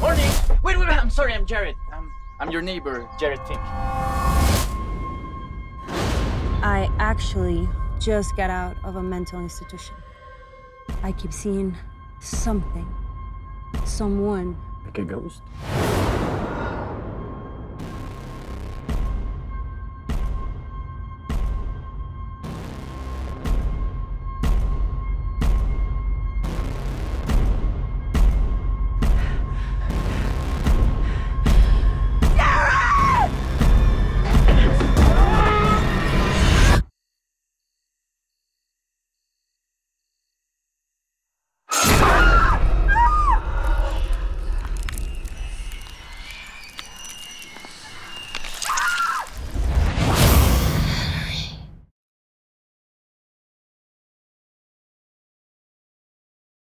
Wait, wait, wait. I'm sorry. I'm Jared. I'm, I'm your neighbor, Jared Fink. I actually just got out of a mental institution. I keep seeing something, someone. Like a ghost?